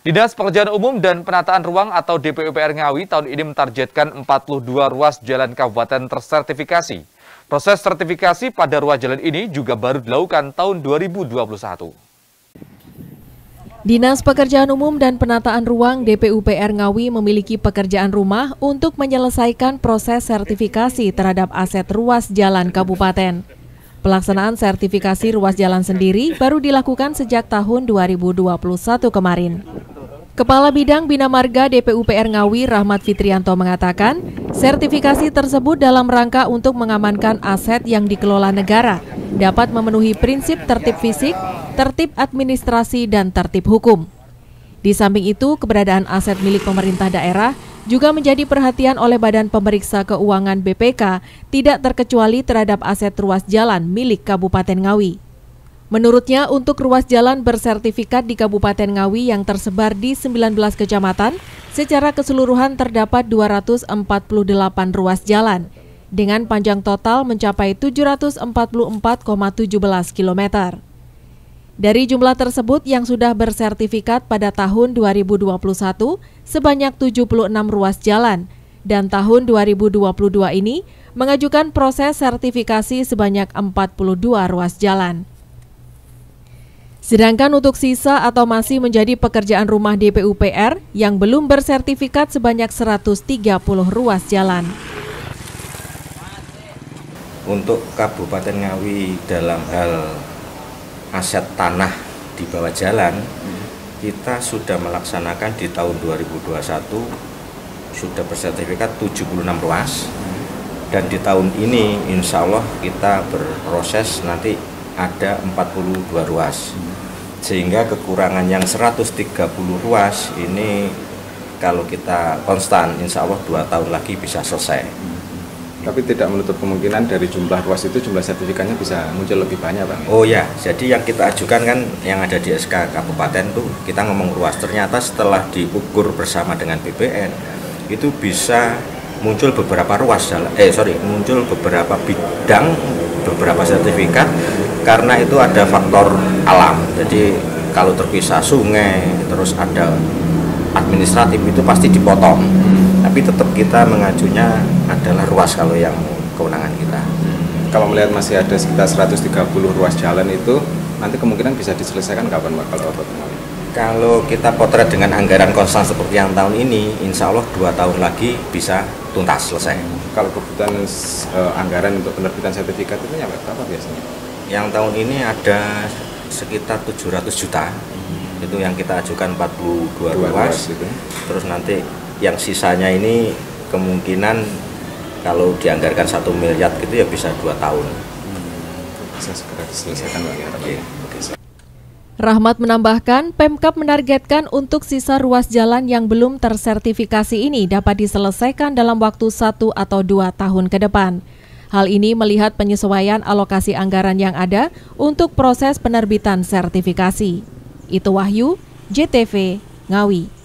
Dinas Pekerjaan Umum dan Penataan Ruang atau DPUPR Ngawi tahun ini mentargetkan 42 ruas jalan kabupaten tersertifikasi. Proses sertifikasi pada ruas jalan ini juga baru dilakukan tahun 2021. Dinas Pekerjaan Umum dan Penataan Ruang DPUPR Ngawi memiliki pekerjaan rumah untuk menyelesaikan proses sertifikasi terhadap aset ruas jalan kabupaten. Pelaksanaan sertifikasi ruas jalan sendiri baru dilakukan sejak tahun 2021 kemarin. Kepala Bidang Bina Marga DPUPR Ngawi Rahmat Fitrianto mengatakan, sertifikasi tersebut dalam rangka untuk mengamankan aset yang dikelola negara, dapat memenuhi prinsip tertib fisik, tertib administrasi, dan tertib hukum. Di samping itu, keberadaan aset milik pemerintah daerah juga menjadi perhatian oleh Badan Pemeriksa Keuangan BPK, tidak terkecuali terhadap aset ruas jalan milik Kabupaten Ngawi. Menurutnya, untuk ruas jalan bersertifikat di Kabupaten Ngawi yang tersebar di 19 kecamatan, secara keseluruhan terdapat 248 ruas jalan, dengan panjang total mencapai 744,17 km. Dari jumlah tersebut yang sudah bersertifikat pada tahun 2021 sebanyak 76 ruas jalan, dan tahun 2022 ini mengajukan proses sertifikasi sebanyak 42 ruas jalan. Sedangkan untuk sisa atau masih menjadi pekerjaan rumah DPUPR yang belum bersertifikat sebanyak 130 ruas jalan. Untuk Kabupaten Ngawi dalam hal aset tanah di bawah jalan, kita sudah melaksanakan di tahun 2021 sudah bersertifikat 76 ruas dan di tahun ini insya Allah kita berproses nanti ada 42 ruas. Sehingga kekurangan yang 130 ruas ini kalau kita konstan insya Allah dua tahun lagi bisa selesai. Tapi tidak menutup kemungkinan dari jumlah ruas itu jumlah sertifikatnya bisa muncul lebih banyak Bang Oh ya jadi yang kita ajukan kan yang ada di SK Kabupaten tuh kita ngomong ruas. Ternyata setelah diukur bersama dengan BPN itu bisa muncul beberapa ruas eh sorry muncul beberapa bidang beberapa sertifikat karena itu ada faktor alam jadi kalau terpisah sungai terus ada administratif itu pasti dipotong tapi tetap kita mengajunya adalah ruas kalau yang kewenangan kita kalau melihat masih ada sekitar 130 ruas jalan itu nanti kemungkinan bisa diselesaikan kapan Pak kalau kalau kita potret dengan anggaran konstan seperti yang tahun ini, insya Allah dua tahun lagi bisa tuntas selesai. Kalau kebutuhan uh, anggaran untuk penerbitan sertifikat itu nyampe berapa biasanya? Yang tahun ini ada sekitar 700 juta. Hmm. Itu yang kita ajukan 42 Dua ruas. Gitu. Terus nanti yang sisanya ini kemungkinan kalau dianggarkan satu miliar gitu ya bisa dua tahun. Hmm. Bisa segera diselesaikan. Ya. Rahmat menambahkan, Pemkap menargetkan untuk sisa ruas jalan yang belum tersertifikasi ini dapat diselesaikan dalam waktu satu atau dua tahun ke depan. Hal ini melihat penyesuaian alokasi anggaran yang ada untuk proses penerbitan sertifikasi. Itu Wahyu, JTV, Ngawi.